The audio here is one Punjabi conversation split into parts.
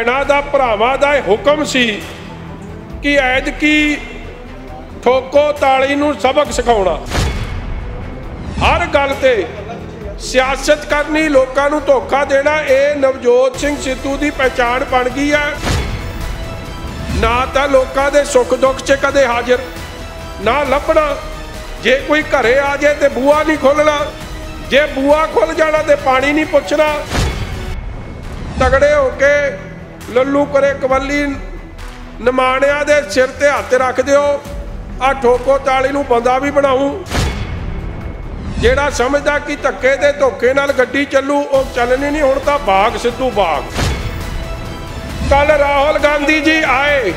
ਭੈਣਾਂ ਦਾ, ਭਰਾਵਾਂ ਦਾ ਇਹ ਹੁਕਮ ਸੀ ਕਿ ਐਤਕੀ ਠੋਕੋ ਤਾਲੀ ਨੂੰ ਸਬਕ ਸਿਖਾਉਣਾ। ਹਰ ਗੱਲ ਤੇ ਸਿਆਸਤ ਕਰਨੀ, ਲੋਕਾਂ ਨੂੰ ਧੋਖਾ ਦੇਣਾ, ਇਹ ਨਵਜੋਤ ਸਿੰਘ ਸਿੱਧੂ ਦੀ ਪਛਾਣ ਬਣ ਗਈ ਹੈ ਨਾ ਤਾਂ ਲੋਕਾਂ ਦੇ ਸੁੱਖ ਦੁੱਖ 'ਚ ਕਦੇ ਹਾਜ਼ਰ, ਨਾ ਲੱਭਣਾ। ਜੇ ਕੋਈ ਘਰੇ ਆ ਜਾਏ ਤੇ ਬੂਆ ਨਹੀਂ ਖੋਲਣਾ, ਜੇ ਬੂਆ ਖੁੱਲ ਜਾਣਾ ਤੇ ਪਾਣੀ ਨਹੀਂ ਪੁੱਛਣਾ। ਤਗੜੇ ਹੋ ਕੇ ਲੱਲੂ ਕਰੇ ਕਵੱਲੀ ਨਿਮਾਣਿਆਂ ਦੇ ਸਿਰ ਤੇ ਹੱਥ ਰੱਖ ਦਿਓ। ਆ ਠੋਕੋ ਤਾਲੀ ਨੂੰ ਬੰਦਾ ਵੀ ਬਣਾਉ। ਜਿਹੜਾ ਸਮਝਦਾ ਕਿ ਧੱਕੇ ਦੇ ਧੋਖੇ ਨਾਲ ਗੱਡੀ ਚੱਲੂ, ਉਹ ਚੱਲਣੀ ਨਹੀਂ, ਹੁਣ ਤਾਂ ਬਾਗ ਸਿੱਧੂ ਬਾਗ। ਕੱਲ ਰਾਹੁਲ ਗਾਂਧੀ ਜੀ ਆਏ।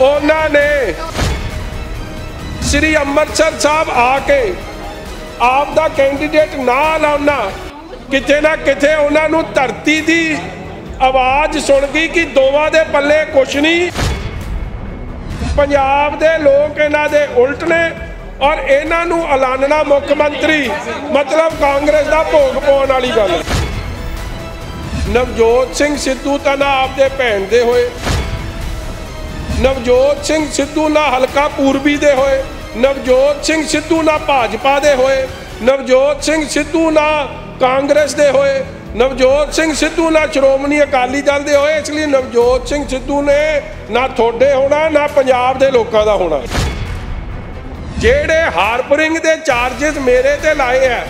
ਉਹਨਾਂ ਨੇ ਸ੍ਰੀ ਅੰਮ੍ਰਿਤਸਰ ਸਾਹਿਬ ਆ ਕੇ ਆਪ ਦਾ ਕੈਂਡੀਡੇਟ ਨਾ ਲਾਉਣਾ। ਕਿਤੇ ਨਾ ਕਿਤੇ ਉਹਨਾਂ ਨੂੰ ਧਰਤੀ ਦੀ ਆਵਾਜ਼ ਸੁਣ ਗਈ ਕਿ ਦੋਵਾਂ ਦੇ ਪੱਲੇ ਕੁਛ ਨਹੀਂ। ਪੰਜਾਬ ਦੇ ਲੋਕ ਇਹਨਾਂ ਦੇ ਉਲਟ ਨੇ ਔਰ ਇਹਨਾਂ ਨੂੰ ਐਲਾਨਣਾ ਮੁੱਖ ਮੰਤਰੀ, ਮਤਲਬ ਕਾਂਗਰਸ ਦਾ ਭੋਗ ਪਾਉਣ ਵਾਲੀ ਗੱਲ ਨਵਜੋਤ ਸਿੰਘ ਸਿੱਧੂ ਤਾਂ ਨਾ ਆਪਦੇ ਭੈਣ ਦੇ ਹੋਏ। ਨਵਜੋਤ ਸਿੰਘ ਸਿੱਧੂ ਨਾ ਹਲਕਾ ਪੂਰਬੀ ਦੇ ਹੋਏ। ਨਵਜੋਤ ਸਿੰਘ ਸਿੱਧੂ ਨਾ ਭਾਜਪਾ ਦੇ ਹੋਏ। ਨਵਜੋਤ ਸਿੰਘ ਸਿੱਧੂ ਨਾ ਕਾਂਗਰਸ ਦੇ ਹੋਏ। ਨਵਜੋਤ ਸਿੰਘ ਸਿੱਧੂ ਨਾ ਸ਼੍ਰੋਮਣੀ ਅਕਾਲੀ ਦਲ ਦੇ ਹੋਏ, ਇਸ ਲਈ ਨਵਜੋਤ ਸਿੰਘ ਸਿੱਧੂ ਨੇ ਨਾ ਤੁਹਾਡੇ ਹੋਣਾ, ਨਾ ਪੰਜਾਬ ਦੇ ਲੋਕਾਂ ਦਾ ਹੋਣਾ। ਜਿਹੜੇ ਹਾਰਪਰਿੰਗ ਦੇ ਚਾਰजेस ਮੇਰੇ ਤੇ ਲਾਏ ਆ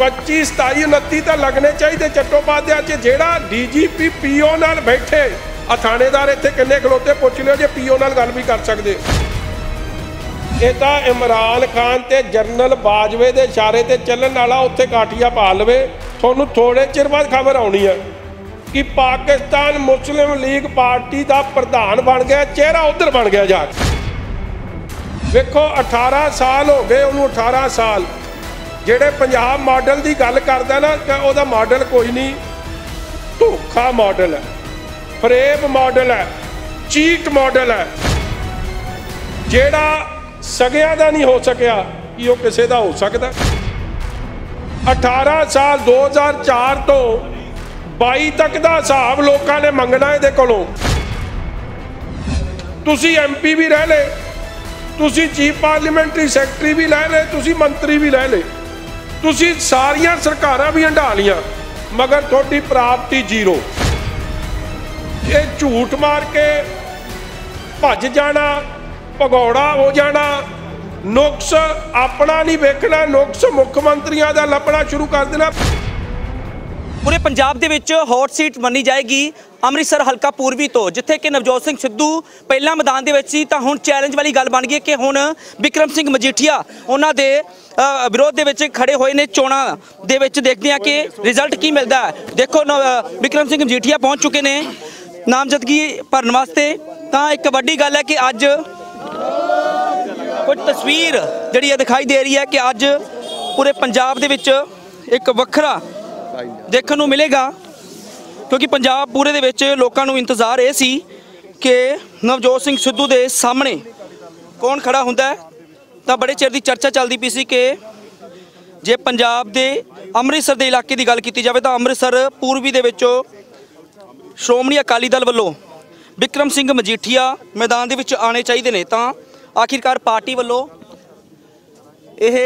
25 27 29 ਤਾਂ ਲੱਗਣੇ ਚਾਹੀਦੇ ਚੱਟੋਪਾਧਿਆ 'ਚ। ਜਿਹੜਾ ਡੀਜੀਪੀ ਪੀਓ ਨਾਲ ਬੈਠੇ ਆ ਥਾਣੇਦਾਰ ਇੱਥੇ ਕਿੰਨੇ ਖਲੋਤੇ, ਪੁੱਛ ਲਿਓ ਜੇ ਪੀਓ ਨਾਲ ਗੱਲ ਵੀ ਕਰ ਸਕਦੇ। ਇਹ ਤਾਂ ਇਮਰਾਨ ਖਾਨ ਤੇ ਜਰਨਲ ਬਾਜਵੇ ਦੇ ਇਸ਼ਾਰੇ ਤੇ ਚੱਲਣ ਵਾਲਾ ਉੱਥੇ ਕਾਠੀਆ ਪਾ ਲਵੇ। ਤੁਹਾਨੂੰ ਥੋੜੇ ਚਿਰ ਬਾਅਦ ਖਬਰ ਆਉਣੀ ਹੈ ਕਿ ਪਾਕਿਸਤਾਨ ਮੁਸਲਿਮ ਲੀਗ ਪਾਰਟੀ ਦਾ ਪ੍ਰਧਾਨ ਬਣ ਗਿਆ, ਚਿਹਰਾ ਉਧਰ ਬਣ ਗਿਆ ਜਾ ਕੇ। ਵੇਖੋ 18 ਸਾਲ ਹੋ ਗਏ ਉਹਨੂੰ 18 ਸਾਲ। ਜਿਹੜੇ ਪੰਜਾਬ ਮਾਡਲ ਦੀ ਗੱਲ ਕਰਦਾ ਨਾ ਕਿ ਉਹਦਾ ਮਾਡਲ ਕੋਈ ਨਹੀਂ। ਧੋਖਾ ਮਾਡਲ ਹੈ, ਫਰੇਬ ਮਾਡਲ ਹੈ, ਚੀਟ ਮਾਡਲ ਹੈ। ਜਿਹੜਾ ਸਗਿਆਂ ਦਾ ਨਹੀਂ ਹੋ ਸਕਿਆ, ਕਿ ਉਹ ਕਿਸੇ ਦਾ ਹੋ ਸਕਦਾ? 18 ਸਾਲ 2004 ਤੋਂ 22 ਤੱਕ ਦਾ ਹਿਸਾਬ ਲੋਕਾਂ ਨੇ ਮੰਗਣਾ ਇਹਦੇ ਕੋਲੋਂ। ਤੁਸੀਂ ਐਮਪੀ ਵੀ ਰਹਿ ਲਏ, ਤੁਸੀਂ ਚੀਫ ਪਾਰਲੀਮੈਂਟਰੀ ਸੈਕਟਰੀ ਵੀ ਲੈ ਲਏ, ਤੁਸੀਂ ਮੰਤਰੀ ਵੀ ਲੈ ਲਏ। ਤੁਸੀਂ ਸਾਰੀਆਂ ਸਰਕਾਰਾਂ ਵੀ ਹੰਢਾ ਲੀਆਂ ਮਗਰ ਤੁਹਾਡੀ ਪ੍ਰਾਪਤੀ ਜ਼ੀਰੋ। ਇਹ ਝੂਠ ਮਾਰ ਕੇ ਭੱਜ ਜਾਣਾ, ਭਗੌੜਾ ਹੋ ਜਾਣਾ ਨੁਕਸ ਆਪਣਾ ਨਹੀਂ ਵੇਖਣਾ ਨੁਕਸ ਮੁੱਖ ਮੰਤਰੀਆਂ ਦਾ ਲੱਭਣਾ ਸ਼ੁਰੂ ਕਰ ਦੇਣਾ। ਪੂਰੇ ਪੰਜਾਬ ਦੇ ਵਿੱਚ ਹੌਟ ਸੀਟ ਮੰਨੀ ਜਾਏਗੀ ਅੰਮ੍ਰਿਤਸਰ ਹਲਕਾ ਪੂਰਬੀ ਤੋਂ ਜਿੱਥੇ ਕਿ ਨਵਜੋਤ ਸਿੰਘ ਸਿੱਧੂ ਪਹਿਲਾਂ ਮੈਦਾਨ ਦੇ ਵਿੱਚ ਸੀ ਤਾਂ ਹੁਣ ਚੈਲੰਜ ਵਾਲੀ ਗੱਲ ਬਣ ਗਈ ਕਿ ਹੁਣ ਵਿਕਰਮ ਸਿੰਘ ਮਜੀਠੀਆ ਉਹਨਾਂ ਦੇ ਵਿਰੋਧ ਦੇ ਵਿੱਚ ਖੜੇ ਹੋਏ ਨੇ ਚੋਣਾਂ ਦੇ ਵਿੱਚ ਦੇਖਦੇ ਹਾਂ ਕਿ ਰਿਜ਼ਲਟ ਕੀ ਮਿਲਦਾ ਦੇਖੋ ਨ- ਅ, ਵਿਕਰਮ ਸਿੰਘ ਮਜੀਠੀਆ ਪਹੁੰਚ ਚੁੱਕੇ ਨੇ ਨਾਮਜ਼ਦਗੀ ਭਰਨ ਵਾਸਤੇ। ਤਾਂ ਇੱਕ ਵੱਡੀ ਗੱਲ ਹੈ ਕਿ ਅੱਜ ਕੁਝ ਤਸਵੀਰ ਜਿਹੜੀ ਇਹ ਦਿਖਾਈ ਦੇ ਰਹੀ ਹੈ ਕਿ ਅੱਜ ਪੂਰੇ ਪੰਜਾਬ ਦੇ ਵਿੱਚ ਇੱਕ ਵੱਖਰਾ ਦੇਖਣ ਨੂੰ ਮਿਲੇਗਾ, ਕਿਉਂਕਿ ਪੰਜਾਬ ਪੂਰੇ ਦੇ ਵਿੱਚ ਲੋਕਾਂ ਨੂੰ ਇੰਤਜ਼ਾਰ ਇਹ ਸੀ ਕਿ ਨਵਜੋਤ ਸਿੰਘ ਸਿੱਧੂ ਦੇ ਸਾਹਮਣੇ ਕੌਣ ਖੜਾ ਹੁੰਦਾ ਤਾਂ ਬੜੇ ਚਿਰ ਦੀ ਚਰਚਾ ਚੱਲਦੀ ਪਈ ਸੀ ਕਿ ਜੇ ਪੰਜਾਬ ਦੇ ਅੰਮ੍ਰਿਤਸਰ ਦੇ ਇਲਾਕੇ ਦੀ ਗੱਲ ਕੀਤੀ ਜਾਵੇ ਤਾਂ ਅੰਮ੍ਰਿਤਸਰ ਪੂਰਬੀ ਦੇ ਵਿੱਚੋਂ ਸ਼੍ਰੋਮਣੀ ਅਕਾਲੀ ਦਲ ਵੱਲੋਂ ਵਿਕਰਮ ਸਿੰਘ ਮਜੀਠੀਆ ਮੈਦਾਨ ਦੇ ਵਿੱਚ ਆਣੇ ਚਾਹੀਦੇ ਨੇ। ਤਾਂ ਆਖਿਰਕਾਰ ਪਾਰਟੀ ਵੱਲੋਂ ਇਹ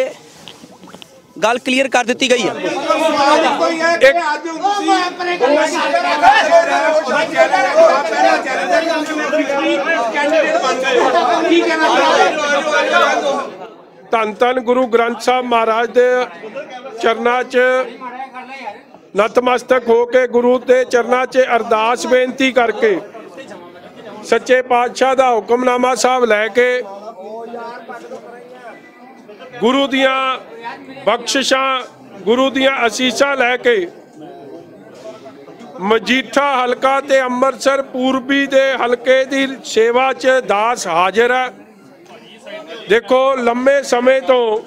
ਗੱਲ ਕਲੀਅਰ ਕਰ ਦਿੱਤੀ ਗਈ ਹੈ। ਇੱਕ ਧੰਨ ਧੰਨ ਗੁਰੂ ਗ੍ਰੰਥ ਸਾਹਿਬ ਮਹਾਰਾਜ ਦੇ ਚਰਨਾਂ 'ਚ ਨਤਮਸਤਕ ਹੋ ਕੇ ਗੁਰੂ ਦੇ ਚਰਨਾਂ 'ਚ ਅਰਦਾਸ ਬੇਨਤੀ ਕਰਕੇ ਸੱਚੇ ਪਾਤਸ਼ਾਹ ਦਾ ਹੁਕਮਨਾਮਾ ਸਾਹਿਬ ਲੈ ਕੇ ਗੁਰੂ ਦੀਆਂ ਬਖਸ਼ਿਸ਼ਾਂ, ਗੁਰੂ ਦੀਆਂ ਅਸੀਸਾਂ ਲੈ ਕੇ ਮਜੀਠਾ ਹਲਕਾ ਤੇ ਅੰਮ੍ਰਿਤਸਰ ਪੂਰਬੀ ਦੇ ਹਲਕੇ ਦੀ ਸੇਵਾ 'ਚ ਦਾਸ ਹਾਜ਼ਰ ਹੈ। ਦੇਖੋ, ਲੰਮੇ ਸਮੇਂ ਤੋਂ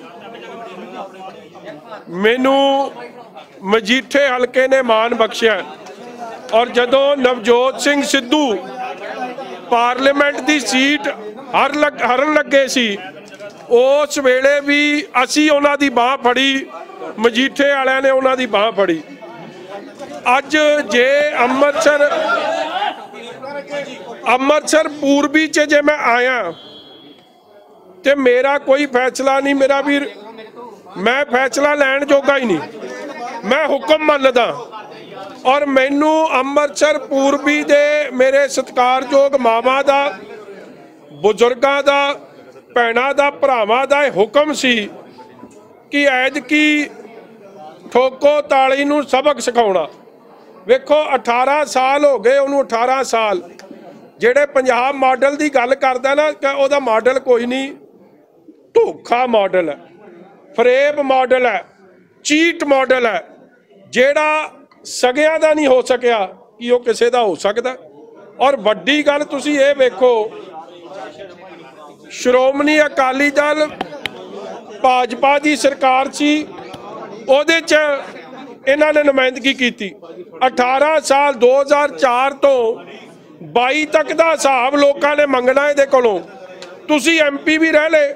ਮੈਨੂੰ ਮਜੀਠੇ ਹਲਕੇ ਨੇ ਮਾਣ ਬਖਸ਼ਿਆ ਔਰ ਜਦੋਂ ਨਵਜੋਤ ਸਿੰਘ ਸਿੱਧੂ ਪਾਰਲੀਮੈਂਟ ਦੀ ਸੀਟ ਹਰ ਲੱਗ, ਹਰਨ ਲੱਗੇ ਸੀ। ਉਸ ਵੇਲੇ ਵੀ ਅਸੀਂ ਉਹਨਾਂ ਦੀ ਬਾਹ ਫੜੀ, ਮਜੀਠੇ ਵਾਲਿਆਂ ਨੇ ਉਹਨਾਂ ਦੀ ਬਾਹ ਫੜੀ। ਅੱਜ ਜੇ ਅੰਮ੍ਰਿਤਸਰ ਅੰਮ੍ਰਿਤਸਰ ਪੂਰਬੀ ਚ ਜੇ ਮੈਂ ਆਇਆ, ਤੇ ਮੇਰਾ ਕੋਈ ਫੈਸਲਾ ਨਹੀਂ, ਮੇਰਾ ਵੀਰ, ਮੈਂ ਫੈਸਲਾ ਲੈਣ ਜੋਗਾ ਹੀ ਨਹੀਂ। ਮੈਂ ਹੁਕਮ ਮੰਨਦਾ। ਔਰ ਮੈਨੂੰ ਅੰਮ੍ਰਿਤਸਰ ਪੂਰਬੀ ਦੇ ਮੇਰੇ ਸਤਿਕਾਰਯੋਗ ਮਾਵਾਂ ਦਾ, ਬਜ਼ੁਰਗਾਂ ਦਾ, ਭੈਣਾਂ ਦਾ, ਭਰਾਵਾਂ ਦਾ ਇਹ ਹੁਕਮ ਸੀ ਕਿ ਐਜ ਕੀ ਠੋਕੋ ਤਾਲੀ ਨੂੰ ਸਬਕ ਸਿਖਾਉਣਾ। ਵੇਖੋ 18 ਸਾਲ ਹੋ ਗਏ ਉਹਨੂੰ 18 ਸਾਲ। ਜਿਹੜੇ ਪੰਜਾਬ ਮਾਡਲ ਦੀ ਗੱਲ ਕਰਦਾ ਨਾ, ਕਿ ਉਹਦਾ ਮਾਡਲ ਕੋਈ ਨਹੀਂ, ਧੋਖਾ ਮਾਡਲ ਹੈ, ਫਰੇਬ ਮਾਡਲ ਹੈ, ਚੀਟ ਮਾਡਲ ਹੈ, ਜਿਹੜਾ ਸਗਿਆਂ ਦਾ ਨਹੀਂ ਹੋ ਸਕਿਆ, ਕਿ ਉਹ ਕਿਸੇ ਦਾ ਹੋ ਸਕਦਾ? ਔਰ ਵੱਡੀ ਗੱਲ ਤੁਸੀਂ ਇਹ ਵੇਖੋ, ਸ਼੍ਰੋਮਣੀ ਅਕਾਲੀ ਦਲ ਭਾਜਪਾ ਦੀ ਸਰਕਾਰ ਸੀ, ਉਹਦੇ ਚ ਇਹਨਾਂ ਨੇ ਨੁਮਾਇੰਦਗੀ ਕੀਤੀ। 18 ਸਾਲ 2004 ਤੋਂ 22 ਤੱਕ ਦਾ ਹਿਸਾਬ ਲੋਕਾਂ ਨੇ ਮੰਗਣਾ ਇਹਦੇ ਕੋਲੋਂ। ਤੁਸੀਂ ਐਮਪੀ ਵੀ ਰਹਿ ਲਏ,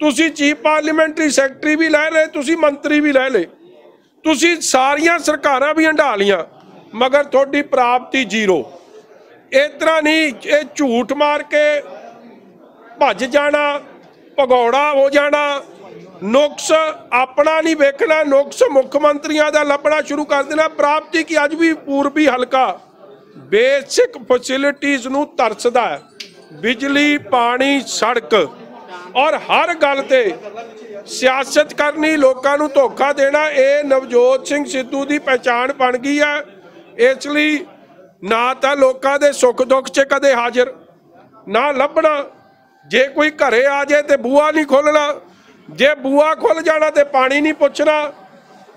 ਤੁਸੀਂ ਚੀਫ ਪਾਰਲੀਮੈਂਟਰੀ ਸੈਕਟਰੀ ਵੀ ਲੈ ਲਏ, ਤੁਸੀਂ ਮੰਤਰੀ ਵੀ ਲੈ ਲਏ। ਤੁਸੀਂ ਸਾਰੀਆਂ ਸਰਕਾਰਾਂ ਵੀ ਹੰਢਾ ਲੀਆਂ ਮਗਰ ਤੁਹਾਡੀ ਪ੍ਰਾਪਤੀ ਜ਼ੀਰੋ। ਇਸ ਤਰ੍ਹਾਂ ਨਹੀਂ, ਇਹ ਝੂਠ ਮਾਰ ਕੇ ਭੱਜ ਜਾਣਾ, ਭਗੌੜਾ ਹੋ ਜਾਣਾ, ਨੁਕਸ ਆਪਣਾ ਨਹੀਂ ਵੇਖਣਾ, ਨੁਕਸ ਮੁੱਖ ਮੰਤਰੀਆਂ ਦਾ ਲੱਭਣਾ ਸ਼ੁਰੂ ਕਰ ਦੇਣਾ। ਪ੍ਰਾਪਤੀ ਕੀ ਅੱਜ ਵੀ ਪੂਰਬੀ ਹਲਕਾ ਬੇਸਿਕ ਫੈਸਿਲਿਟੀਆਂ ਨੂੰ ਤਰਸਦਾ ਹੈ। ਬਿਜਲੀ, ਪਾਣੀ, ਸੜਕ। ਔਰ ਹਰ ਗੱਲ ਤੇ ਸਿਆਸਤ ਕਰਨੀ, ਲੋਕਾਂ ਨੂੰ ਧੋਖਾ ਦੇਣਾ, ਇਹ ਨਵਜੋਤ ਸਿੰਘ ਸਿੱਧੂ ਦੀ ਪਛਾਣ ਬਣ ਗਈ ਹੈ ਇਸ ਲਈ ਨਾ ਤਾਂ ਲੋਕਾਂ ਦੇ ਸੁੱਖ ਦੁੱਖ 'ਚ ਕਦੇ ਹਾਜ਼ਰ, ਨਾ ਲੱਭਣਾ। ਜੇ ਕੋਈ ਘਰੇ ਆ ਜਾਏ ਤੇ ਬੂਆ ਨਹੀਂ ਖੋਲਣਾ ਜੇ ਬੂਆ ਖੁੱਲ ਜਾਣਾ ਤੇ ਪਾਣੀ ਨਹੀਂ ਪੁੱਛਣਾ।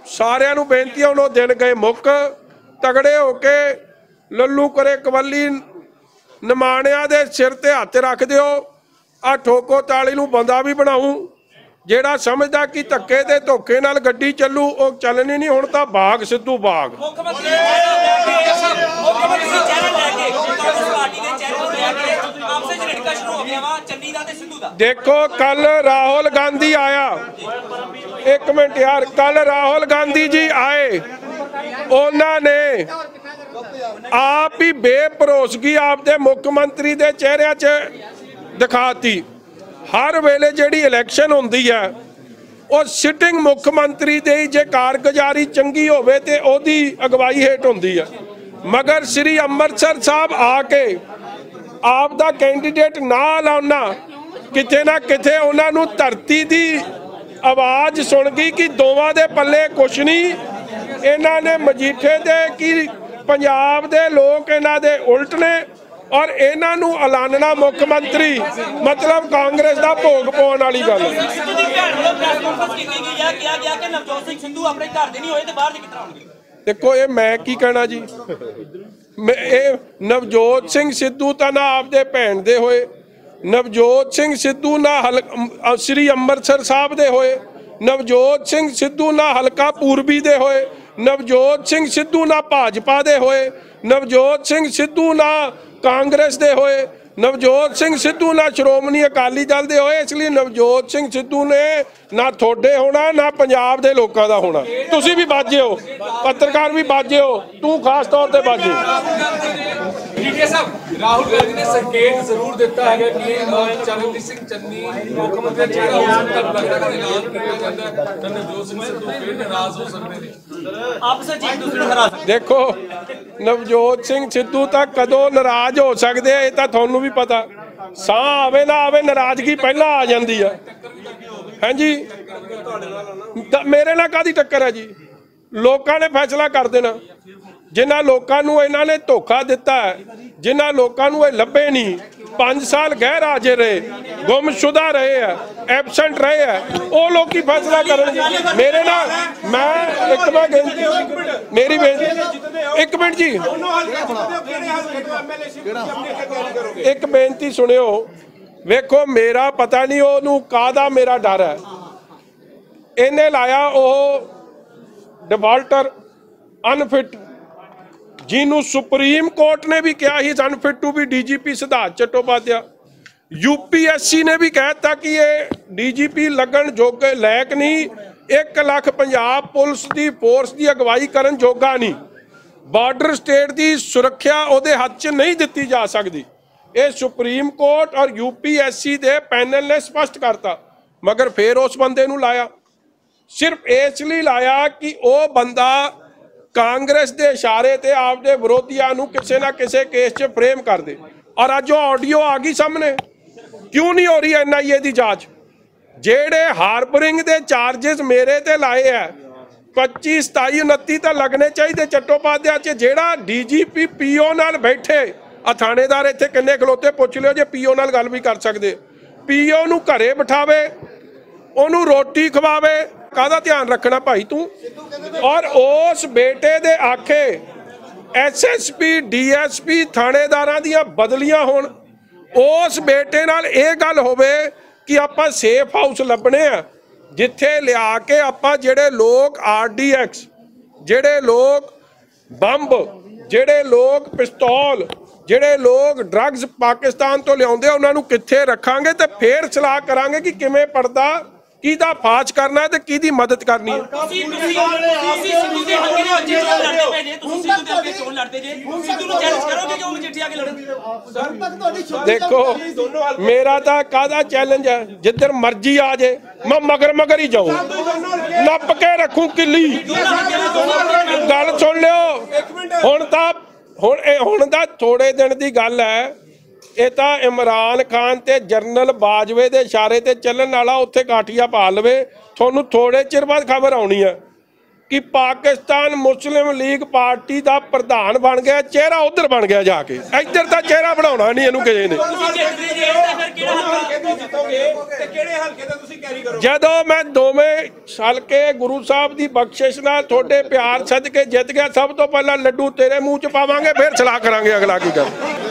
ਸਾਰਿਆਂ ਨੂੰ ਬੇਨਤੀ ਹੈ ਹੁਣ ਦਿਨ ਗਏ ਮੁੱਕ, ਤਗੜੇ ਹੋ ਕੇ ਲੱਲੂ ਕਰੇ ਕਵੱਲੀ ਨਿਮਾਣਿਆਂ ਦੇ ਸਿਰ ਤੇ ਹੱਥ ਰੱਖ ਦਿਓ। ਆ ਠੋਕੋ ਤਾਲੀ ਨੂੰ ਬੰਦਾ ਵੀ ਬਣਾਉ ਜਿਹੜਾ ਸਮਝਦਾ ਕਿ ਧੱਕੇ ਤੇ ਧੋਖੇ ਨਾਲ ਗੱਡੀ ਚੱਲੂ ਉਹ ਚੱਲਣੀ ਨਹੀਂ ਹੁਣ ਤਾਂ ਬਾਗ ਸਿੱਧੂ ਬਾਗ। ਮੁੱਖ ਮੰਤਰੀ ਮੁੱਖ ਮੰਤਰੀ ਚਿਹਰਾ ਲੈ ਕੇ ਕਾਂਗਰਸ ਪਾਰਟੀ ਦੇ ਚਿਹਰੇ ਨੂੰ ਲੈ ਕੇ ਆਪਸੇ ਚ ਰੜਕਾ ਸ਼ੁਰੂ ਹੋ ਗਿਆ ਵਾ ਚੰਨੀ ਦਾ ਤੇ ਸਿੱਧੂ ਦਾ। ਦੇਖੋ ਕੱਲ ਰਾਹੁਲ ਗਾਂਧੀ ਆਇਆ। ਇੱਕ ਮਿੰਟ ਯਾਰ ਕੱਲ ਰਾਹੁਲ ਗਾਂਧੀ ਜੀ ਆਏ। ਉਹਨਾਂ ਨੇ ਆਪ ਹੀ ਬੇਭਰੋਸਗੀ ਆਪਦੇ ਮੁੱਖ ਮੰਤਰੀ ਦੇ ਚਿਹਰਿਆਂ 'ਚ ਦਿਖਾਤੀ। ਹਰ ਵੇਲੇ ਜਿਹੜੀ ਇਲੈਕਸ਼ਨ ਹੁੰਦੀ ਹੈ ਉਹ ਸਿਟਿੰਗ ਮੁੱਖ ਮੰਤਰੀ ਦੇ ਜੇ ਕਾਰਗੁਜ਼ਾਰੀ ਚੰਗੀ ਹੋਵੇ ਤੇ ਉਹਦੀ ਅਗਵਾਈ ਹੇਠ ਹੁੰਦੀ ਹੈ ਮਗਰ ਸ੍ਰੀ ਅੰਮ੍ਰਿਤਸਰ ਸਾਹਿਬ ਆ ਕੇ ਆਪ ਦਾ ਕੈਂਡੀਡੇਟ ਨਾ ਲਾਉਣਾ, ਕਿਤੇ ਨਾ ਕਿਤੇ ਉਹਨਾਂ ਨੂੰ ਧਰਤੀ ਦੀ ਆਵਾਜ਼ ਸੁਣ ਗਈ ਕਿ ਦੋਵਾਂ ਦੇ ਪੱਲੇ ਕੁਛ ਨਹੀਂ। ਇਹਨਾਂ ਨੇ ਮਜੀਠੇ ਦੇ ਕਿ ਪੰਜਾਬ ਦੇ ਲੋਕ ਇਹਨਾਂ ਦੇ ਉਲਟ ਨੇ ਔਰ ਇਹਨਾਂ ਨੂੰ ਐਲਾਨਣਾ ਮੁੱਖ ਮੰਤਰੀ, ਮਤਲਬ ਕਾਂਗਰਸ ਦਾ ਭੋਗ ਪਾਉਣ ਵਾਲੀ ਗੱਲ। ਹੈ ਦੇਖੋ, ਇਹ ਮੈਂ ਕੀ ਕਹਿਣਾ ਜੀ? ਇਹ ਨਵਜੋਤ ਸਿੰਘ ਸਿੱਧੂ ਤਾਂ ਨਾ ਆਪਦੇ ਭੈਣ ਦੇ ਹੋਏ। ਨਵਜੋਤ ਸਿੰਘ ਸਿੱਧੂ ਨਾ ਹਲ- ਸ੍ਰੀ ਅੰਮ੍ਰਿਤਸਰ ਸਾਹਿਬ ਦੇ ਹੋਏ। ਨਵਜੋਤ ਸਿੰਘ ਸਿੱਧੂ ਨਾ ਹਲਕਾ ਪੂਰਬੀ ਦੇ ਹੋਏ। ਨਵਜੋਤ ਸਿੰਘ ਸਿੱਧੂ ਨਾ ਭਾਜਪਾ ਦੇ ਹੋਏ। ਨਵਜੋਤ ਸਿੰਘ ਸਿੱਧੂ ਨਾ ਕਾਂਗਰਸ ਦੇ ਹੋਏ ਨਵਜੋਤ ਸਿੰਘ ਸਿੱਧੂ ਨਾ ਸ਼੍ਰੋਮਣੀ ਅਕਾਲੀ ਦਲ ਦੇ ਹੋਏ ਇਸ ਲਈ ਨਵਜੋਤ ਸਿੰਘ ਸਿੱਧੂ ਨੇ ਨਾ ਤੁਹਾਡੇ ਹੋਣਾ ਨਾ ਪੰਜਾਬ ਦੇ ਲੋਕਾਂ ਦਾ ਹੋਣਾ। ਤੁਸੀਂ ਵੀ ਬਾਜਿਓ ਪੱਤਰਕਾਰ ਵੀ ਬਾਜਿਓ ਤੂੰ ਖਾਸ ਤੌਰ ਤੇ ਬਾਜੇ। ਠੀਕ ਸਾਹਿਬ ਰਾਹੁਲ ਗਾਂਧੀ ਨੇ ਸੰਕੇਤ ਜ਼ਰੂਰ ਦਿੱਤਾ ਹੈਗਾ ਕਿ ਚਰਨਜੀਤ ਸਿੰਘ ਚੰਨੀ ਮੁੱਖ ਮੰਤਰੀ ਦਾ ਚਿਹਰਾ ਹੋ ਸਕਦਾ ਹੈ। ਲੱਗਦਾ ਹੈ ਕਿ ਐਲਾਨ ਕੀਤਾ ਜਾਂਦਾ ਹੈ ਤਾਂ ਨਵਜੋਤ ਸਿੰਘ ਸਿੱਧੂ ਫਿਰ ਨਾਰਾਜ਼ ਹੋ ਸਕਦੇ ਨੇ। ਆਪਸ ਵਿੱਚ ਇੱਕ ਦੂਸਰੇ ਨੂੰ ਹਰਾ ਸਕਦੇ ਦੇਖੋ ਨਵਜੋਤ ਸਿੰਘ ਸਿੱਧੂ ਤਾਂ ਕਦੋਂ ਨਾਰਾਜ਼ ਹੋ ਸਕਦੇ ਆ ਇਹ ਤਾਂ ਤੁਹਾਨੂੰ ਵੀ ਪਤਾ। ਸਾਹ ਆਵੇ ਨਾ ਆਵੇ, ਨਾਰਾਜ਼ਗੀ ਪਹਿਲਾਂ ਆ ਜਾਂਦੀ ਆ। ਹਾਂਜੀ? ਮੇਰੇ ਨਾਲ ਕਾਦੀ ਟੱਕਰ ਹੈ ਜੀ? ਲੋਕਾਂ ਨੇ ਫੈਸਲਾ ਕਰ ਦੇਣਾ। ਜਿਨ੍ਹਾਂ ਲੋਕਾਂ ਨੂੰ ਇਹਨਾਂ ਨੇ ਧੋਖਾ ਦਿੱਤਾ ਜਿਨ੍ਹਾਂ ਲੋਕਾਂ ਨੂੰ ਇਹ ਲੱਭੇ ਨਹੀਂ 5 ਸਾਲ ਗੈਰ ਹਾਜ਼ਰ ਰਹੇ, ਗੁੰਮਸ਼ੁਦਾ ਰਹੇ ਆ ਐਬਸੈਂਟ ਰਹੇ ਆ ਉਹ ਲੋਕੀ ਫੈਸਲਾ ਕਰਨਗੇ? ਮੇਰੇ ਨਾਲ ਮੈਂ ਇੱਕ ਮੈਂ ਬੇਨਤੀ ਮੇਰੀ ਬੇਨਤੀ ਇੱਕ ਮਿੰਟ ਜੀ। ਇੱਕ ਬੇਨਤੀ ਸੁਣਿਓ। ਵੇਖੋ, ਮੇਰਾ ਪਤਾ ਨਹੀਂ, ਉਹਨੂੰ ਕਾਹਦਾ ਮੇਰਾ ਡਰ ਹੈ। ਇਹਨੇ ਲਾਇਆ ਉਹ ਡਿਫਾਲਟਰ ਅਨਫਿਟ ਜਿਹਨੂੰ ਸੁਪਰੀਮ ਕੋਰਟ ਨੇ ਵੀ ਕਿਹਾ ਹੀ unfit to be DGP Siddharth Chattopadhyaya. UPSC ਨੇ ਵੀ ਕਹਿਤਾ ਕਿ ਇਹ ਡੀਜੀਪੀ ਲੱਗਣ ਜੋਗੇ ਲਾਇਕ ਨਹੀਂ 1 ਲੱਖ ਪੰਜਾਬ ਪੁਲਿਸ ਦੀ ਫੋਰਸ ਦੀ ਅਗਵਾਈ ਕਰਨ ਜੋਗਾ ਨਹੀਂ। ਬਾਰਡਰ ਸਟੇਟ ਦੀ ਸੁਰੱਖਿਆ ਉਹਦੇ ਹੱਥ 'ਚ ਨਹੀਂ ਦਿੱਤੀ ਜਾ ਸਕਦੀ। ਇਹ ਸੁਪਰੀਮ ਕੋਰਟ ਔਰ ਯੂਪੀਐਸਸੀ ਦੇ ਪੈਨਲ ਨੇ ਸਪਸ਼ਟ ਕਰਤਾ, ਮਗਰ ਫੇਰ ਉਸ ਬੰਦੇ ਨੂੰ ਲਾਇਆ। ਸਿਰਫ ਇਸ ਲਈ ਲਾਇਆ ਕਿ ਉਹ ਬੰਦਾ ਕਾਂਗਰਸ ਦੇ ਇਸ਼ਾਰੇ ਤੇ ਆਪਦੇ ਵਿਰੋਧੀਆਂ ਨੂੰ ਕਿਸੇ ਨਾ ਕਿਸੇ ਕੇਸ 'ਚ ਫਰੇਮ ਕਰਦੇ। ਔਰ ਅੱਜ ਉਹ ਆਡੀਓ ਆ ਗਈ ਸਾਹਮਣੇ। ਕਿਉਂ ਨਹੀਂ ਹੋ ਰਹੀ ਐਨਆਈਏ ਦੀ ਜਾਂਚ? ਜਿਹੜੇ ਹਾਰਬਰਿੰਗ ਦੇ ਚਾਰजेस ਮੇਰੇ ਤੇ ਲਾਏ ਆ 25 27 29 ਤਾਂ ਲੱਗਣੇ ਚਾਹੀਦੇ ਚੱਟੋਪਾਧਿਆ ਚ। ਜਿਹੜਾ ਡੀਜੀਪੀ ਪੀਓ ਨਾਲ ਬੈਠੇ ਆ ਥਾਣੇਦਾਰ ਇੱਥੇ ਕਿੰਨੇ ਖਲੋਤੇ ਪੁੱਛ ਲਿਓ ਜੇ ਪੀਓ ਨਾਲ ਗੱਲ ਵੀ ਕਰ ਸਕਦੇ। ਪੀਓ ਨੂੰ ਘਰੇ ਬਿਠਾਵੇ, ਉਹਨੂੰ ਰੋਟੀ ਖਵਾਵੇ ਕਾਹਦਾ ਧਿਆਨ ਰੱਖਣਾ ਭਾਈ ਤੂੰ? ਔਰ ਉਸ ਬੇਟੇ ਦੇ ਆਖੇ ਐਸਐਸਪੀ ਡੀਐਸਪੀ ਥਾਣੇਦਾਰਾਂ ਦੀਆਂ ਬਦਲੀਆਂ ਹੋਣ। ਉਸ ਬੇਟੇ ਨਾਲ ਇਹ ਗੱਲ ਹੋਵੇ ਕਿ ਆਪਾਂ ਸੇਫ ਹਾਊਸ ਲੱਭਣੇ ਆ ਜਿੱਥੇ ਲਿਆ ਕੇ ਆਪਾਂ ਜਿਹੜੇ ਲੋਕ ਆਰਡੀਐਕਸ ਜਿਹੜੇ ਲੋਕ ਬੰਬ ਜਿਹੜੇ ਲੋਕ ਪਿਸਤੌਲ ਜਿਹੜੇ ਲੋਕ ਡਰੱਗਸ ਪਾਕਿਸਤਾਨ ਤੋਂ ਲਿਆਉਂਦੇ ਆ, ਉਹਨਾਂ ਨੂੰ ਕਿੱਥੇ ਰੱਖਾਂਗੇ ਤੇ ਫੇਰ ਸਲਾਹ ਕਰਾਂਗੇ ਕਿ ਕਿਵੇਂ ਪਰਦਾ ਕਿਹਦਾ ਫਾਸ਼ ਕਰਨਾ ਹੈ ਤੇ ਕਿਹਦੀ ਮਦਦ ਕਰਨੀ ਹੈ? ਤੁਸੀਂ ਤੁਸੀਂ ਤੁਸੀਂ ਸਿੱਧੂ ਦੇ ਹੱਕੇ ਦੇ ਵਿੱਚ ਚੋਣ ਲੜਦੇ ਪਏ ਜੇ ਤੁਸੀਂ ਸਿੱਧੂ ਦੇ ਅੱਗੇ ਚੋਣ ਲੜਦੇ ਜੇ? ਸਿੱਧੂ ਨੂੰ ਚੈਲੰਜ ਕਰੋਗੇ ਕਿ ਉਹ ਮਜੀਠੀਆ ਕੇ ਲੜਨ? ਦੇਖੋ ਮੇਰਾ ਤਾਂ ਕਾਹਦਾ ਚੈਲੰਜ ਹੈ? ਜਿੱਧਰ ਮਰਜ਼ੀ ਆ ਜੇ ਮੈਂ ਮਗਰ ਮਗਰ ਹੀ ਜਾਊਂ। ਨੱਪ ਕੇ ਰੱਖੂ ਕਿੱਲੀ। ਗੱਲ ਸੁਣ ਲਿਓ। ਹੁਣ ਤਾਂ ਹੁਣ ਇਹ ਹੁਣ ਦਾ ਥੋੜੇ ਦਿਨ ਦੀ ਗੱਲ ਹੈ। ਇਹ ਤਾਂ ਇਮਰਾਨ ਖਾਨ ਤੇ ਜਰਨਲ ਬਾਜਵੇ ਦੇ ਇਸ਼ਾਰੇ ਤੇ ਚੱਲਣ ਵਾਲਾ ਉੱਥੇ ਕਾਠੀਆ ਪਾ ਲਵੇ, ਤੁਹਾਨੂੰ ਥੋੜੇ ਚਿਰ ਬਾਅਦ ਖਬਰ ਆਉਣੀ ਹੈ ਕਿ ਪਾਕਿਸਤਾਨ ਮੁਸਲਿਮ ਲੀਗ ਪਾਰਟੀ ਦਾ ਪ੍ਰਧਾਨ ਬਣ ਗਿਆ ਚਿਹਰਾ ਉਧਰ ਬਣ ਗਿਆ ਜਾ ਕੇ। ਇੱਧਰ ਤਾਂ ਚਿਹਰਾ ਬਣਾਉਣਾ ਨਹੀਂ ਇਹਨੂੰ ਕਿਸੇ ਨੇ। ਜਦੋਂ ਮੈਂ ਦੋਵੇਂ ਹਲਕੇ ਗੁਰੂ ਸਾਹਿਬ ਦੀ ਬਖਸ਼ਿਸ਼ ਨਾਲ ਤੁਹਾਡੇ ਪਿਆਰ ਸਦਕੇ ਜਿੱਤ ਗਿਆ ਸਭ ਤੋਂ ਪਹਿਲਾਂ ਲੱਡੂ ਤੇਰੇ ਮੂੰਹ 'ਚ ਪਾਵਾਂਗੇ ਫਿਰ ਸਲਾਹ ਕਰਾਂਗੇ ਅਗਲਾ ਕੀ ਕਰ।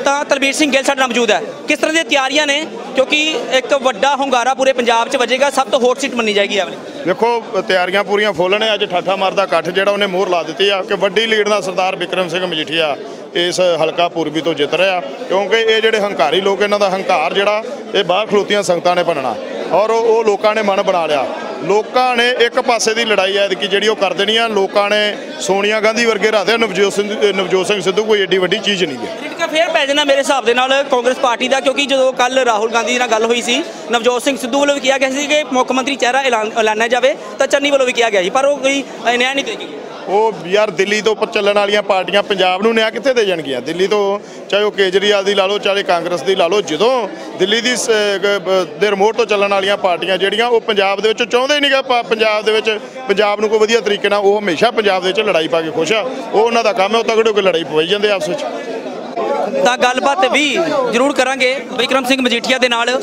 ਤਾਂ ਤਲਬੀਰ ਸਿੰਘ ਗਿੱਲ ਸਾਡੇ ਨਾਲ ਮੌਜੂਦ ਹੈ। ਕਿਸ ਤਰ੍ਹਾਂ ਦੀਆਂ ਤਿਆਰੀਆਂ ਨੇ? ਕਿਉਂਕਿ ਇੱਕ ਵੱਡਾ ਹੁੰਗਾਰਾ ਪੂਰੇ ਪੰਜਾਬ 'ਚ ਵਜੇਗਾ, ਸਭ ਤੋਂ ਹੌਟ ਸੀਟ ਮੰਨੀ ਜਾਏਗੀ ਇਹ ਵਾਲੀ। ਦੇਖੋ, ਤਿਆਰੀਆਂ ਪੂਰੀਆਂ ਫੁੱਲ ਨੇ, ਅੱਜ ਠਾਠਾ ਮਾਰਦਾ ਇਕੱਠ ਜਿਹੜਾ ਉਹਨੇ ਮੋਹਰ ਲਾ ਦਿੱਤੀ ਆ ਕਿ ਵੱਡੀ ਲੀਡ ਨਾਲ ਸਰਦਾਰ ਵਿਕਰਮ ਸਿੰਘ ਮਜੀਠੀਆ ਇਸ ਹਲਕਾ ਪੂਰਬੀ ਤੋਂ ਜਿੱਤ ਰਿਹਾ, ਕਿਉਂਕਿ ਇਹ ਜਿਹੜੇ ਹੰਕਾਰੀ ਲੋਕ, ਇਹਨਾਂ ਦਾ ਹੰਕਾਰ ਜਿਹੜਾ, ਇਹ ਬਾਹਰ ਖਲੋਤੀਆਂ ਸੰਗਤਾਂ ਨੇ ਬਣਨਾ ਔਰ ਉਹ ਲੋਕਾਂ ਨੇ ਮਨ ਬਣਾ ਲਿਆ। ਲੋਕਾਂ ਨੇ ਇੱਕ ਪਾਸੇ ਦੀ ਲੜਾਈ ਐਦਕੀ ਜਿਹੜੀ ਉਹ ਕਰ ਦੇਣੀ ਆ, ਲੋਕਾਂ ਨੇ ਸੋਨੀਆ ਗਾਂਧੀ ਵਰਗੇ ਰਾਧੇ ਨਵਜੋਤ ਸਿੰਘ ਨਵਜੋਤ ਸਿੰਘ ਸਿੱਧੂ ਕੋਈ ਏਡੀ ਵੱਡੀ ਚੀਜ਼ ਨਹੀਂ ਹੈ। ਰਿਟਕਾ ਫੇਰ ਪੈ ਜਾਣਾ ਮੇਰੇ ਹਿਸਾਬ ਦੇ ਨਾਲ ਕਾਂਗਰਸ ਪਾਰਟੀ ਦਾ, ਕਿਉਂਕਿ ਜਦੋਂ ਕੱਲ ਰਾਹੁਲ ਗਾਂਧੀ ਨਾਲ ਗੱਲ ਹੋਈ ਸੀ, ਨਵਜੋਤ ਸਿੰਘ ਸਿੱਧੂ ਵੱਲੋਂ ਵੀ ਕਿਹਾ ਗਿਆ ਸੀ ਕਿ ਮੁੱਖ ਮੰਤਰੀ ਚਿਹਰਾ ਐਲਾਨ, ਐਲਾਨਿਆ ਜਾਵੇ, ਤਾਂ ਚੰਨੀ ਵੱਲੋਂ ਵੀ ਕਿਹਾ ਗਿਆ ਸੀ, ਪਰ ਉਹ ਕੋਈ ਨਿਆਂ ਨਹੀਂ ਦੇਗੀ। ਉਹ ਯਾਰ ਦਿੱਲੀ ਤੋਂ ਚੱਲਣ ਵਾਲੀਆਂ ਪਾਰਟੀਆਂ ਪੰਜਾਬ ਨੂੰ ਨਿਆਂ ਕਿੱਥੇ ਦੇ ਜਾਣਗੀਆਂ? ਦਿੱਲੀ ਤੋਂ ਚਾਹੇ ਉਹ ਕੇਜਰੀਵਾਲ ਦੀ ਲਾ ਲਓ, ਚਾਹੇ ਕਾਂਗਰਸ ਦੀ ਲਾ ਲਓ, ਜਦੋਂ ਦਿੱਲੀ ਦੀ ਸ- ਦੇ ਰਿਮੋਟ ਤੋਂ ਚੱਲਣ ਵਾਲੀਆਂ ਪਾਰਟੀਆਂ ਜਿਹੜੀਆਂ, ਉਹ ਪੰਜਾਬ ਦੇ ਵਿੱਚ ਚਾਹੁੰਦੇ ਹੀ ਨਹੀਂਗਾ ਪੰਜਾਬ ਦੇ ਵਿੱਚ ਪੰਜਾਬ ਨੂੰ ਕੋਈ ਵਧੀਆ ਤਰੀਕੇ ਨਾਲ ਉਹ ਹਮੇਸ਼ਾ ਪੰਜਾਬ ਦੇ ਵਿੱਚ ਲੜਾਈ ਪਾ ਕੇ ਖੁਸ਼ ਆ। ਉਹ ਉਹਨਾਂ ਦਾ ਕੰਮ ਹੈ, ਉਹ ਤਗੜੇ ਹੋ ਕੇ ਲੜਾਈ ਪਵਾਈ ਜਾਂਦੇ ਆਪਸ ਵਿੱਚ। ਤਾਂ ਗੱਲਬਾਤ ਵੀ ਜ਼ਰੂਰ ਕਰਾਂਗੇ। ਵਿਕਰਮ ਸਿੰਘ ਮਜੀਠੀਆ ਦੇ ਨਾਲ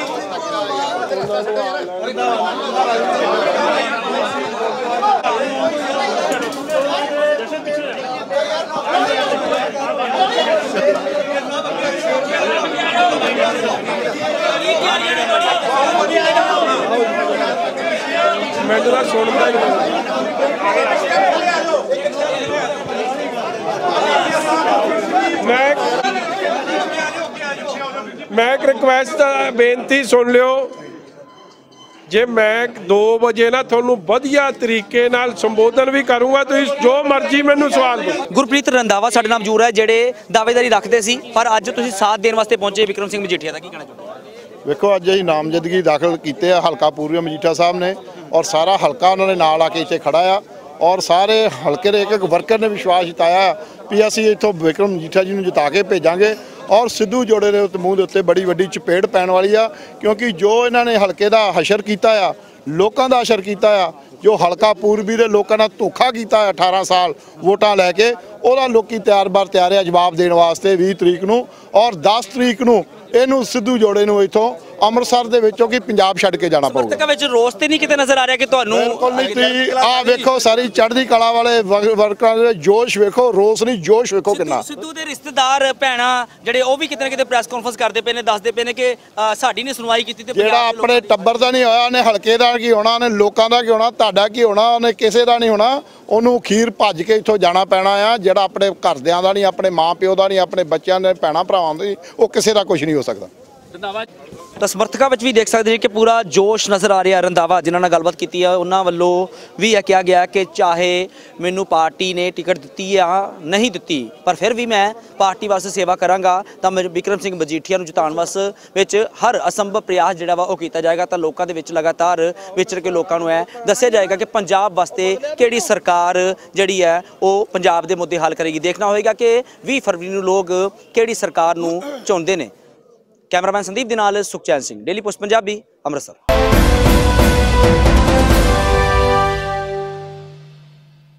ਮੈਨੂੰ ਤਾਂ ਸੁਣਦਾ ਹੀ ਨਹੀਂ ਮੈਂ ਮੈਂ ਇੱਕ ਰਿਕਵੈਸਟ ਬੇਨਤੀ ਸੁਣ ਲਿਓ। ਜੇ ਮੈਂ 2 ਵਜੇ ਨਾ ਤੁਹਾਨੂੰ ਵਧੀਆ ਤਰੀਕੇ ਨਾਲ ਸੰਬੋਧਨ ਵੀ ਕਰੂੰਗਾ ਤੁਸੀਂ ਜੋ ਮਰਜ਼ੀ ਮੈਨੂੰ ਸਵਾਲ ਪੁੱਛੋ ਗੁਰਪ੍ਰੀਤ ਰੰਦਾਵਾ ਸਾਡੇ ਨਾਲ ਮੌਜੂਦ ਹੈ ਜਿਹੜੇ ਦਾਅਵੇਦਾਰੀ ਰੱਖਦੇ ਸੀ ਪਰ ਅੱਜ ਤੁਸੀਂ ਸਾਥ ਦੇਣ ਵਾਸਤੇ ਪਹੁੰਚੇ ਵਿਕਰਮ ਸਿੰਘ ਮਜੀਠੀਆ ਦਾ ਕੀ ਕਹਿਣਾ ਚਾਹੁੰਦੇ ਵੇਖੋ ਅੱਜ ਅਸੀਂ ਨਾਮਜ਼ਦਗੀ ਦਾਖਲ ਕੀਤੇ ਆ ਹਲਕਾ ਪੂਰਬੀ ਮਜੀਠਾ ਸਾਹਿਬ ਨੇ ਔਰ ਸਾਰਾ ਹਲਕਾ ਉਹਨਾਂ ਦੇ ਨਾਲ ਆ ਕੇ ਇੱਥੇ ਖੜਾ ਆ ਔਰ ਸਾਰੇ ਹਲਕੇ ਦੇ ਇੱਕ ਇੱਕ ਵਰਕਰ ਨੇ ਵਿਸ਼ਵਾਸ ਜਤਾਇਆ ਵੀ ਅਸੀਂ ਇੱਥੋਂ ਵਿਕਰਮ ਮਜੀਠਾ ਜੀ ਨੂੰ ਜਿਤਾ ਕੇ ਭੇਜਾਂਗੇ ਔਰ ਸਿੱਧੂ ਜੋੜੇ ਦੇ ਉੱਤੇ ਮੂੰਹ ਦੇ ਉੱਤੇ ਬੜੀ ਵੱਡੀ ਚਪੇੜ ਪੈਣ ਵਾਲੀ ਆ, ਕਿਉਂਕਿ ਜੋ ਇਹਨਾਂ ਨੇ ਹਲਕੇ ਦਾ ਹਸ਼ਰ ਕੀਤਾ ਆ, ਲੋਕਾਂ ਦਾ ਅਸਰ ਕੀਤਾ ਆ, ਜੋ ਹਲਕਾ ਪੂਰਬੀ ਦੇ ਲੋਕਾਂ ਨਾਲ ਧੋਖਾ ਕੀਤਾ ਹੈ 18 ਸਾਲ ਵੋਟਾਂ ਲੈ ਕੇ, ਉਹਦਾ ਲੋਕੀ ਤਿਆਰ ਬਾਰ ਤਿਆਰ ਆ ਜਵਾਬ ਦੇਣ ਵਾਸਤੇ 20 ਤਰੀਕ ਨੂੰ ਔਰ 10 ਤਰੀਕ ਨੂੰ ਇਹਨੂੰ ਸਿੱਧੂ ਜੋੜੇ ਨੂੰ ਇੱਥੋਂ ਅੰਮ੍ਰਿਤਸਰ ਦੇ ਵਿੱਚੋਂ ਕਿ ਪੰਜਾਬ ਛੱਡ ਕੇ ਜਾਣਾ ਪਊਗਾ। ਸਮਰਥਕਾਂ ਵਿੱਚ ਰੋਸ ਤੇ ਨਹੀਂ ਕਿਤੇ ਨਜ਼ਰ ਆ ਰਿਹਾ ਕਿ ਤੁਹਾਨੂੰ ਬਿਲਕੁਲ ਨਹੀਂ ਤੁਸੀਂ ਆ ਵੇਖੋ ਸਾਰੀ ਚੜ੍ਹਦੀ ਕਲਾ ਵਾਲੇ ਵਰ- ਵਰਕਰਾਂ ਦੇ ਜੋਸ਼ ਵੇਖੋ ਰੋਸ ਨਹੀਂ ਜੋਸ਼ ਵੇਖੋ ਕਿੰਨਾ। ਸਿੱਧੂ- ਦੇ ਰਿਸ਼ਤੇਦਾਰ ਭੈਣਾ ਜਿਹੜੇ ਉਹ ਵੀ ਕਿਤੇ ਨਾ ਕਿਤੇ ਪ੍ਰੈਸ ਕਾਨਫਰੰਸ ਕਰਦੇ ਪਏ ਨੇ ਦੱਸਦੇ ਪਏ ਨੇ ਕਿ ਸਾਡੀ ਨਹੀਂ ਸੁਣਵਾਈ ਕੀਤੀ ਤੇ ਜਿਹੜਾ ਆਪਣੇ ਟੱਬਰ ਦਾ ਨਹੀਂ ਹੋਇਆ ਉਹਨੇ ਹਲਕੇ ਦਾ ਕੀ ਹੋਣਾ ਉਹਨੇ ਲੋਕਾਂ ਦਾ ਕੀ ਹੋਣਾ ਤੁਹਾਡਾ ਕੀ ਹੋਣਾ ਉਹਨੇ ਕਿਸੇ ਦਾ ਨਹੀਂ ਹੋਣਾ ਉਹਨੂੰ ਖੀਰ ਭੱਜ ਕੇ ਇੱਥੋਂ ਜਾਣਾ ਪੈਣਾ ਆ ਜਿਹੜਾ ਆਪਣੇ ਘਰਦਿਆਂ ਦਾ ਨਹੀਂ ਆਪਣੇ ਮਾਂ ਪਿਓ ਦਾ ਨਹੀਂ ਆਪਣੇ ਬੱਚਿਆਂ ਦੇ ਭੈਣਾਂ ਭਰਾਵਾਂ ਦਾ ਉਹ ਕਿਸੇ ਦਾ ਕੁਝ ਨਹੀਂ ਹੋ ਸਕਦਾ। ਤਾਂ ਸਮਰਥਕਾਂ ਵਿੱਚ ਵੀ ਦੇਖ ਸਕਦੇ ਜੀ ਕਿ ਪੂਰਾ ਜੋਸ਼ ਨਜ਼ਰ ਆ ਰਿਹਾ ਰੰਦਾਵਾ ਜਿਨ੍ਹਾਂ ਨਾਲ ਗੱਲਬਾਤ ਕੀਤੀ ਆ, ਉਹਨਾਂ ਵੱਲੋਂ ਵੀ ਇਹ ਕਿਹਾ ਗਿਆ ਕਿ ਚਾਹੇ ਮੈਨੂੰ ਪਾਰਟੀ ਨੇ ਟਿਕਟ ਦਿੱਤੀ ਆ, ਨਹੀਂ ਦਿੱਤੀ, ਪਰ ਫਿਰ ਵੀ ਮੈਂ ਪਾਰਟੀ ਵਾਸਤੇ ਸੇਵਾ ਕਰਾਂਗਾ, ਤਾਂ ਮੇਰੇ ਵਿਕਰਮ ਸਿੰਘ ਮਜੀਠੀਆ ਨੂੰ ਜਿਤਾਉਣ ਵਾਸਤੇ ਵਿੱਚ ਹਰ ਅਸੰਭਵ ਪ੍ਰਯਾਸ ਜਿਹੜਾ ਵਾ ਉਹ ਕੀਤਾ ਜਾਏਗਾ, ਤਾਂ ਲੋਕਾਂ ਦੇ ਵਿੱਚ ਲਗਾਤਾਰ ਵਿਚਰ ਕੇ ਲੋਕਾਂ ਨੂੰ ਇਹ ਦੱਸਿਆ ਜਾਏਗਾ ਕਿ ਪੰਜਾਬ ਵਾਸਤੇ ਕਿਹੜੀ ਸਰਕਾਰ ਜਿਹੜੀ ਹੈ, ਉਹ ਪੰਜਾਬ ਦੇ ਮੁੱਦੇ ਹੱਲ ਕਰੇਗੀ। ਦੇਖਣਾ ਹੋਏਗਾ ਕਿ 20 ਫਰਵਰੀ ਨੂੰ ਲੋਕ ਕਿਹੜੀ ਸਰਕਾਰ ਨੂੰ ਚੁਣਦੇ ਨੇ। ਕੈਮਰਾਮੈਨ ਸੰਦੀਪ ਦੇ ਨਾਲ ਸੁਖਚੈਨ ਸਿੰਘ ਡੇਲੀ ਪੋਸਟ ਪੰਜਾਬੀ ਅੰਮ੍ਰਿਤਸਰ।